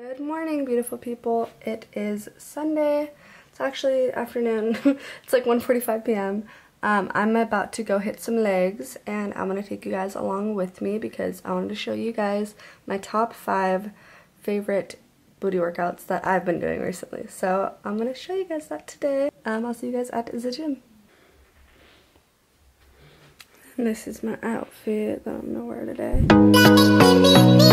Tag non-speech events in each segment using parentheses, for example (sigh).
Good morning, beautiful people. It is Sunday. It's actually afternoon. (laughs) it's like 1.45 p.m. Um, I'm about to go hit some legs and I'm going to take you guys along with me because I wanted to show you guys my top five favorite booty workouts that I've been doing recently. So I'm going to show you guys that today. Um, I'll see you guys at the gym. This is my outfit that I'm going to wear today.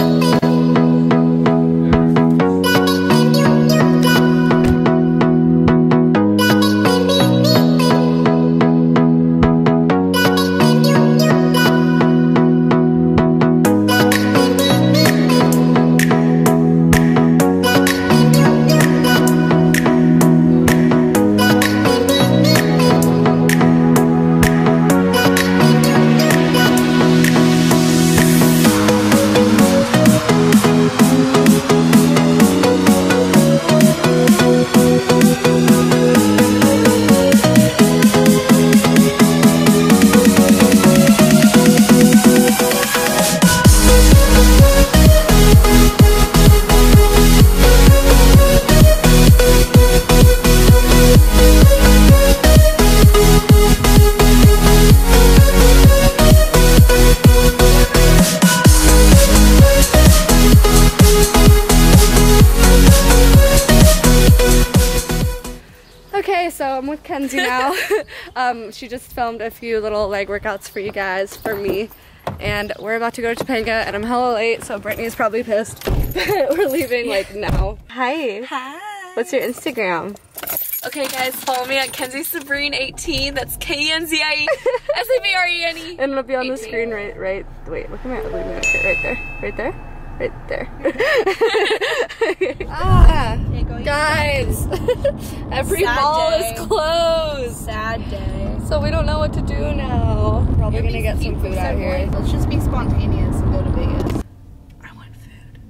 Okay, so I'm with Kenzie now. (laughs) um, she just filmed a few little leg workouts for you guys, for me. And we're about to go to Topanga, and I'm hella late, so Brittany's probably pissed. (laughs) we're leaving like now. Hi. Hi. What's your Instagram? Okay, guys, follow me at Kenzie Sabrine 18. That's K N Z I E S A B R E N E. (laughs) And it'll be on the screen right, right. Wait, look at my ugly right there, right there, right there. (laughs) ah, guys, (laughs) every Sad mall day. is closed. Sad day. So we don't know what to do now. Probably gonna get some food out here. Let's just be spontaneous and go to Vegas. I want food.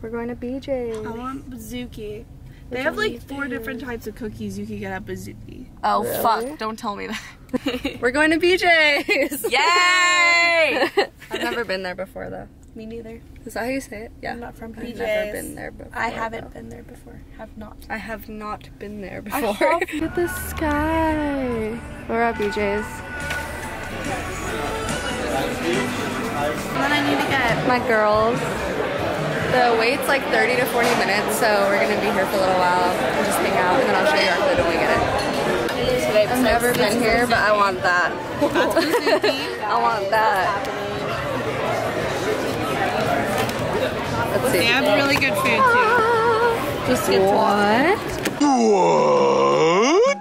We're going to BJ's. I want Pizookie. They have like four different types of cookies you can get at Pizookie. Oh, Really? fuck. Don't tell me that. (laughs) We're going to BJ's. Yay! I've never been there before though. Me neither. Is that how you say it? Yeah. I'm not from I've never been there before. I haven't though. been there before. Have not. I have not been there before. Look (laughs) at the sky. We're at BJ's. What I need to get? My girls. The wait's like 30 to 40 minutes, so we're gonna be here for a little while and just hang out, and then I'll show you our food when we get it. I've never been here, but I want that. (laughs) I want that. Let's see. They have really good food too. Just what? What?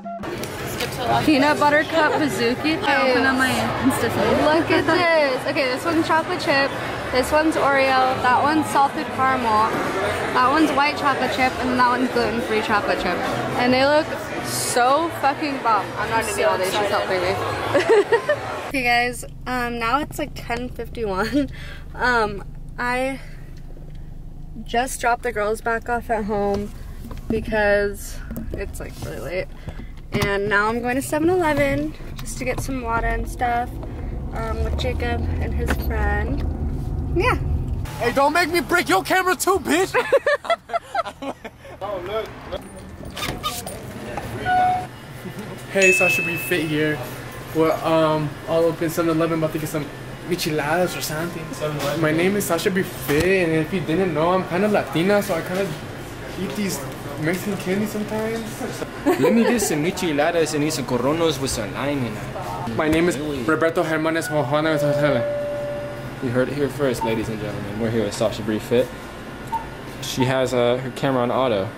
Peanut butter cup Pizookie. I open up my Insta. Look at (laughs) this. Okay, this one's chocolate chip. This one's Oreo. That one's salted caramel. That one's white chocolate chip, and that one's gluten-free chocolate chip. And they look so fucking bomb. I'm not gonna do all these. She's helping me. okay, guys. Um, now it's like 10:51. Um, I just dropped the girls back off at home because it's like really late. And now I'm going to 7-Eleven just to get some water and stuff um, with Jacob and his friend. Yeah. Hey, don't make me break your camera too, bitch! (laughs) hey, Sasha Be Fit here. We're um all up in 7-Eleven about to get some micheladas or something. My name is Sasha Be Fit, and if you didn't know, I'm kind of Latina, so I kind of eat these Mexican candy sometimes. (laughs) Let me get some micheladas and eat some coronos with some lime in it. My name is Roberto Hermanes Juana You heard it here first, ladies and gentlemen. We're here with Sasha Bree Fit. She has uh, her camera on auto.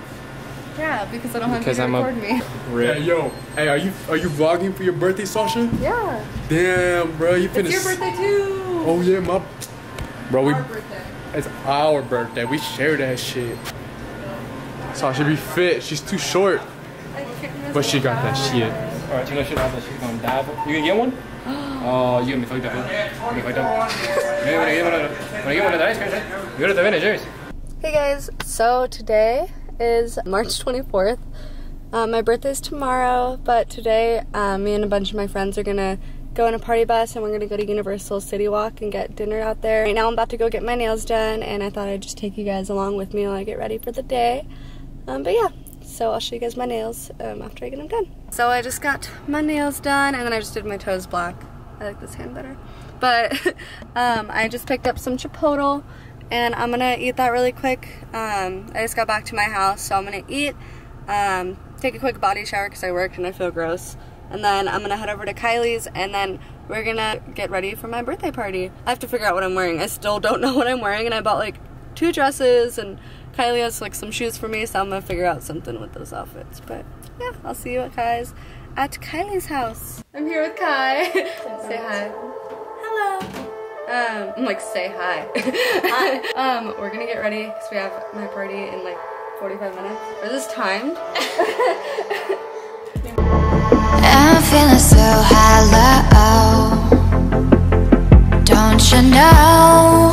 Yeah, because I don't have Because to I'm a- record me. Hey, yo, hey, are you are you vlogging for your birthday, Sasha? Yeah. Damn, bro, you finna. It's your birthday too. Oh yeah, my. Bro, we. Our birthday. It's our birthday. We share that shit. Sasha be fit. She's too short, but she got that shit. Alright, you know shit out she's gonna dive. You gonna get one? (gasps) Oh, you gonna be fucked up. You gonna be fucked up. Get one of the- wanna get one of the ice cream? You go to the Avengers. Hey guys, so today is March 24th. Um, my is tomorrow, but today um, me and a bunch of my friends are gonna go on a party bus and we're gonna go to Universal City Walk and get dinner out there. Right now I'm about to go get my nails done and I thought I'd just take you guys along with me while I get ready for the day. Um, but yeah, so I'll show you guys my nails um, after I get them done. So I just got my nails done and then I just did my toes black. I like this hand better. But (laughs) um, I just picked up some Chipotle and I'm gonna eat that really quick. Um, I just got back to my house, so I'm gonna eat, um, take a quick body shower because I worked and I feel gross. And then I'm gonna head over to Kylie's and then we're gonna get ready for my birthday party. I have to figure out what I'm wearing. I still don't (laughs) know what I'm wearing and I bought like two dresses and Kylie has like some shoes for me, so I'm gonna figure out something with those outfits. But yeah, I'll see you at Kai's at Kylie's house. I'm here with Kai. (laughs) Say hi. Um, I'm (laughs) like, say hi. hi. (laughs) um, we're gonna get ready because we have my party in like 45 minutes. Is this timed? (laughs) I'm feeling so hollow. Don't you know?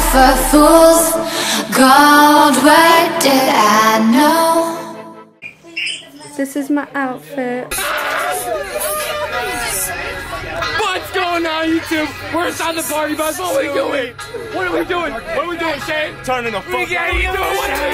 Fell for fools gold. What did I know? This is my outfit. What's going on, YouTube? We're inside the party bus. What are we doing? What are we doing? What are we doing, Shane? Turning the fuck. What are we doing? What are we doing?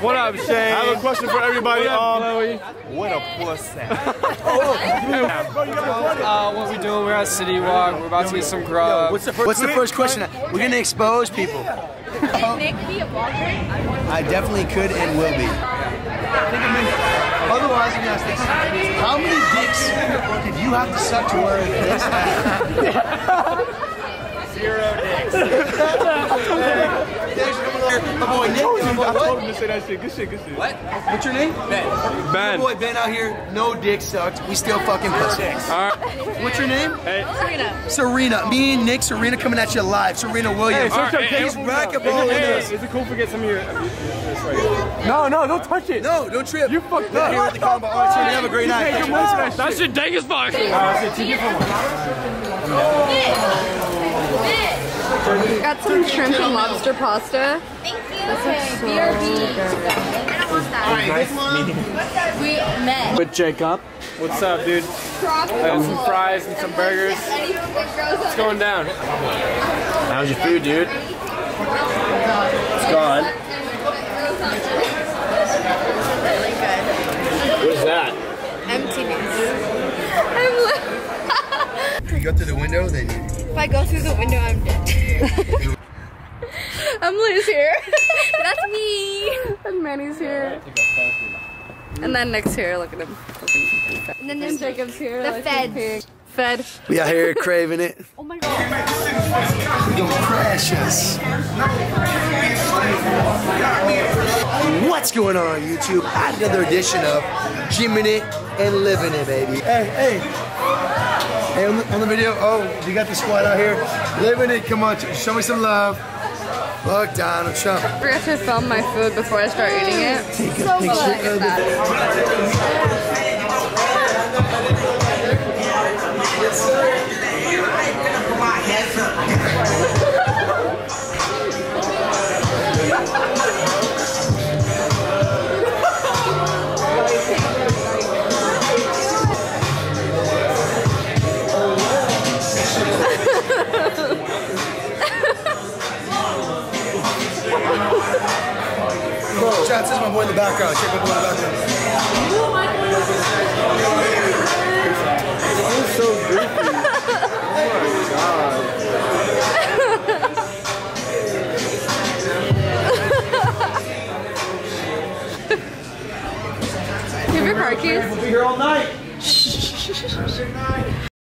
What up, Shane? I have a question for everybody. What up, Um, Chloe? what a pussy. (laughs) Uh, what we doing? We're at City Walk. We're about to get some grub. What's the first, what's the first question? We're gonna expose people. Can Nick be a vlogger? I definitely could and will be. Otherwise, let me ask this: How many dicks did you have to suck to wear this (laughs) hat? Zero dicks. My boy Nick. I told what? him to say that shit. Good shit, good shit. What? What's your name? Ben. Ben. My boy Ben out here, no dick sucked. We still fucking pussy. What's your name? Hey. Serena. Me and Nick, Serena coming at you live. Serena Williams. Hey, search up He's Kate. racquetball in Hey, us. is it cool if we get some of your... Right here. No, no, don't touch it. No, don't trip. You fucked up. here at the combo. All right, Serena, have a great night. Hey, Thank your you. voice for that shit. That shit dang as fuck. That's it. Take it from Got some shrimp and lobster pasta. Thank you. This looks so good. With Jacob. What's up, dude? I got some fries and some burgers. What's going down? How's your food, dude? It's gone. What's that? (laughs) If you go through the window, then you. If I go through the window, I'm dead. (laughs) Emily's here. (laughs) That's me. and Manny's here. And then Nick's here. Look at him. And then there's Jacob's here. the like feds. pig. Fed. We out here craving it. (laughs) Oh my god. Yo, precious. What's going on, YouTube? Another edition of Jimming It and Living It, baby. Hey, hey. Hey, on the, on the video, oh, you got the squad out here. Living it, come on, show me some love. Look, Donald Trump. I forgot to film my food before I start eating it. Take a So picture of did it. that. Shots, this is my boy in the background. Check my boy in the background. Do you have your car keys? We'll be here all night. (laughs)